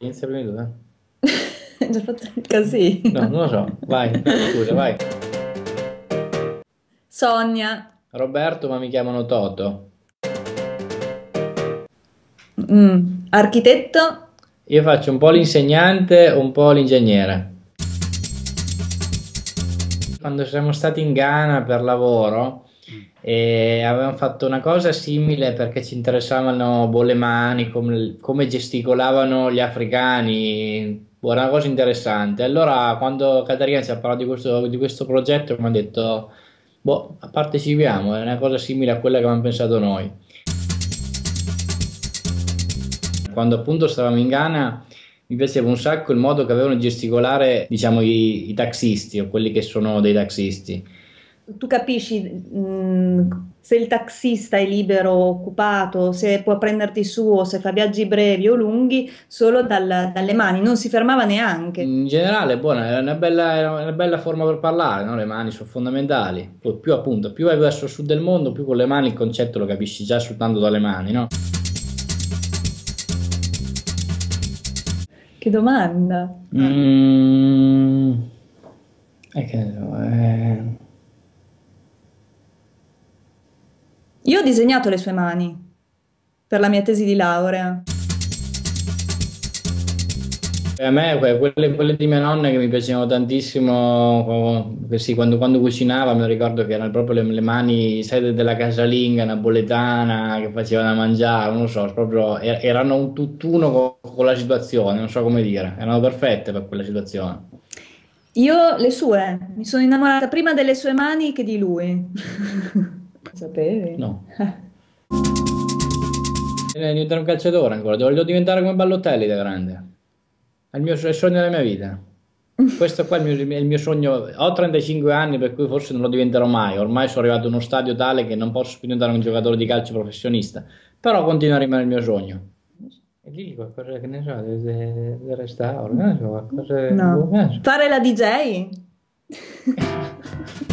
Inizia prima tu, eh? Hai già fatto il casino. No, non lo so. Vai, scusa, vai. Sonia. Roberto, ma mi chiamano Toto. Mm. Architetto. Io faccio un po' l'insegnante, un po' l'ingegnere. Quando siamo stati in Ghana per lavoro e avevamo fatto una cosa simile perché ci interessavano boh, le mani, come, come gesticolavano gli africani, una cosa interessante. Allora, quando Caterina ci ha parlato di questo, di questo progetto, mi ha detto: Boh, partecipiamo, è una cosa simile a quella che avevamo pensato noi. Quando appunto stavamo in Ghana mi piaceva un sacco il modo che avevano di gesticolare, diciamo, i, i taxisti o quelli che sono dei taxisti. Tu capisci mm, se il taxista è libero o occupato, se può prenderti su o se fa viaggi brevi o lunghi solo dal- dalle mani, non si fermava neanche. In generale, è buona, è una bella, è una bella forma per parlare, no? Le mani sono fondamentali. Poi più appunto, più vai verso il sud del mondo, più con le mani il concetto lo capisci già soltanto dalle mani, no? Che domanda. Mm, è che ne so, eh. Io ho disegnato le sue mani per la mia tesi di laurea. A me que- quelle, quelle di mia nonna che mi piacevano tantissimo, sì, quando, quando cucinava mi ricordo che erano proprio le, le mani, sai, de- della casalinga napoletana che faceva da mangiare, non lo so, proprio er- erano un tutt'uno co- con, la situazione, non so come dire, erano perfette per quella situazione. Io le sue, mi sono innamorata prima delle sue mani che di lui. Sapevi? No. Voglio diventare un calciatore ancora, voglio diventare come Ballotelli da grande. È il mio è il sogno della mia vita. Questo qua è il mio, è il mio sogno. Ho 35 anni, per cui forse non lo diventerò mai. Ormai sono arrivato a uno stadio tale che non posso più diventare un giocatore di calcio professionista. Però continua a rimanere il mio sogno. E lì qualcosa che ne so, del, del restauro, No. boh. Fare la DJ?